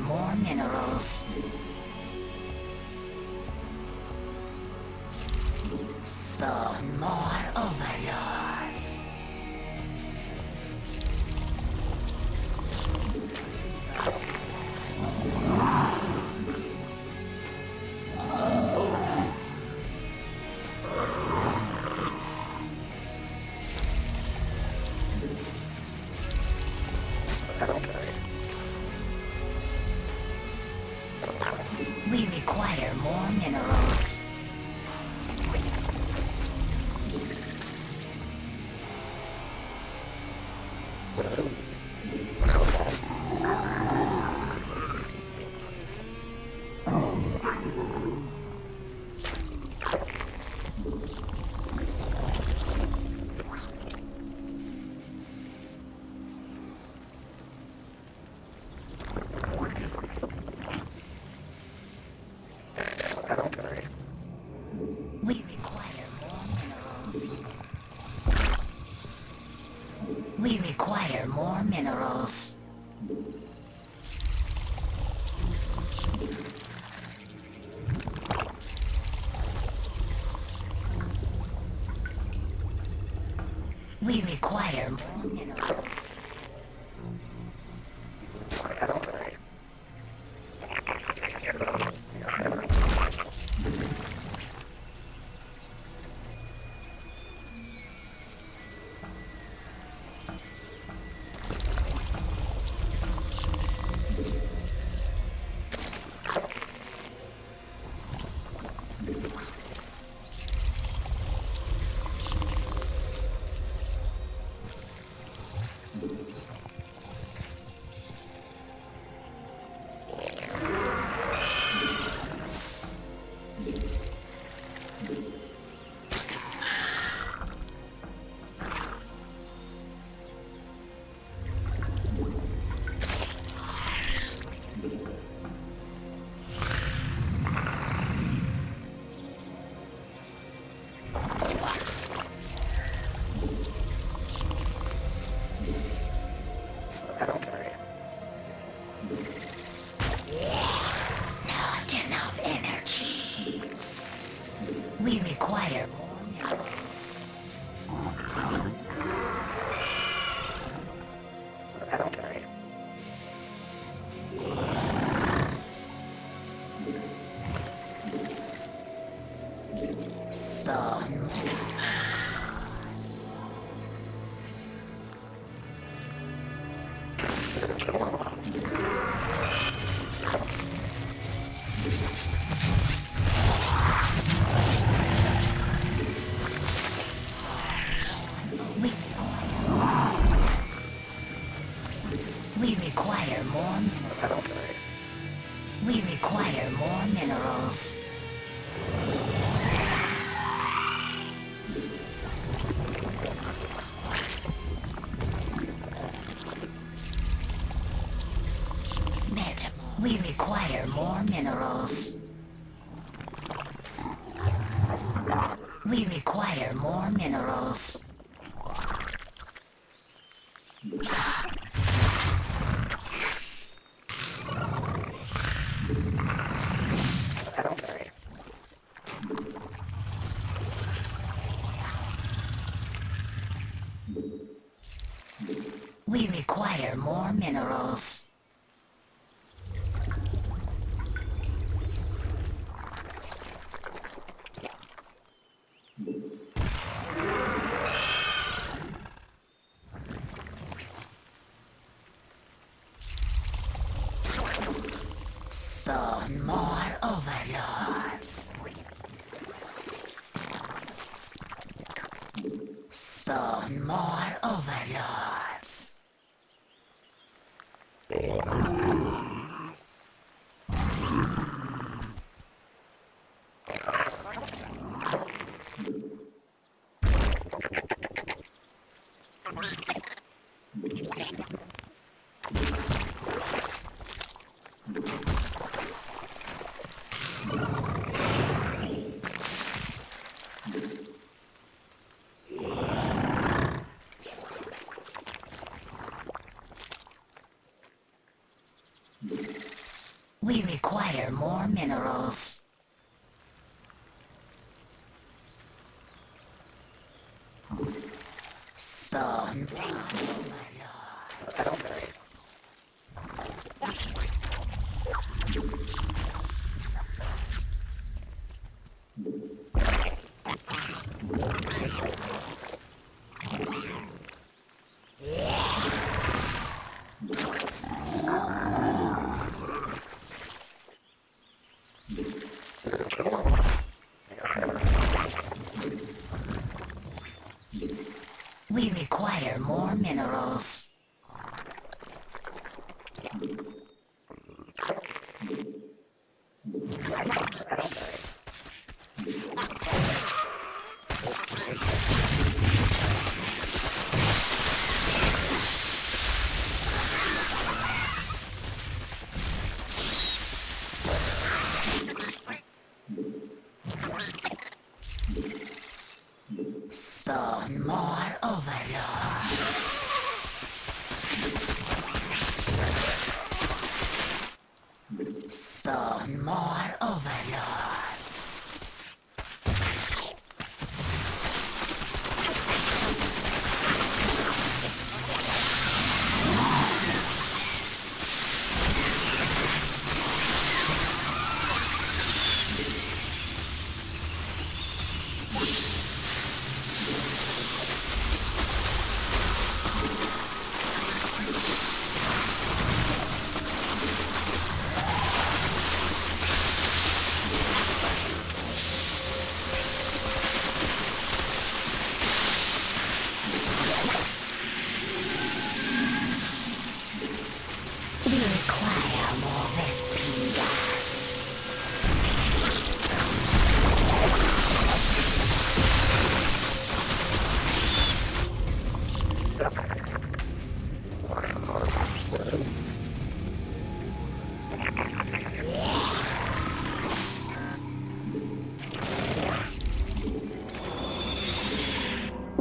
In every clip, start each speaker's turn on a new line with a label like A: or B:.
A: more minerals. Spawn more more minerals. We require more minerals. Not enough energy. We require more minerals. Spawn. We require more minerals. We require more minerals. We require more minerals. Spawn more overlords. More overlords. We require more minerals. Spawn. We require more minerals.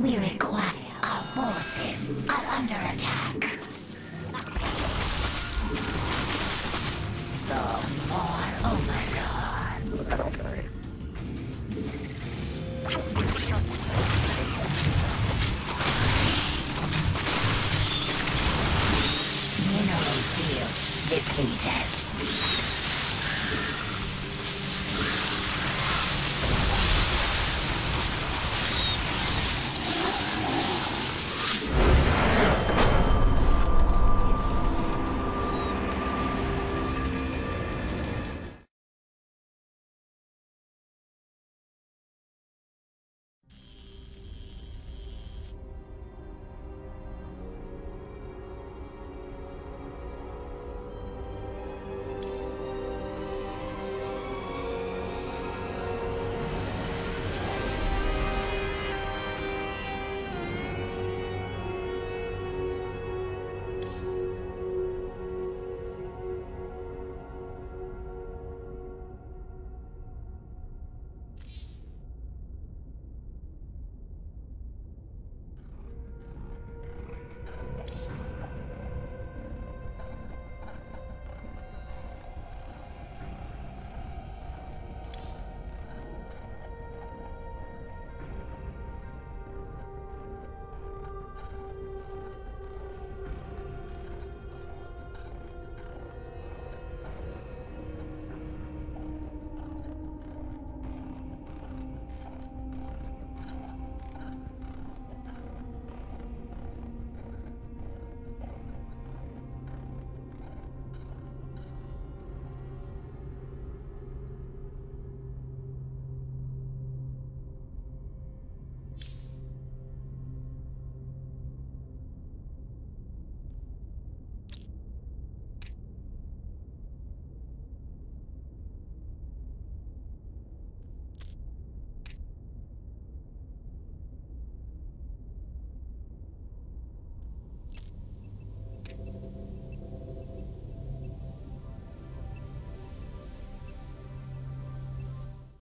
A: We require our forces are under attack. Spawn more overlords. Mineral field depleted.